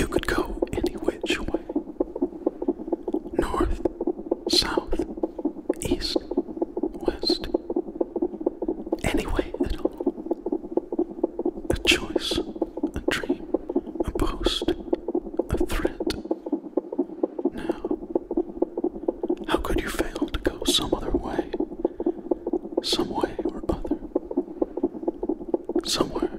You could go any which way north, south, east, west, any way at all. A choice, a dream, a post, a threat. Now, how could you fail to go some other way? Some way or other. Somewhere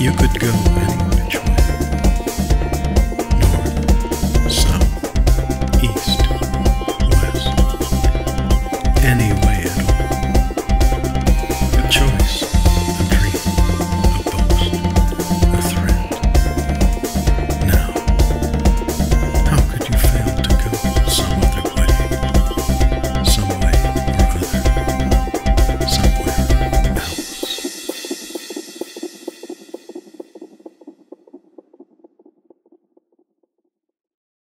you could go.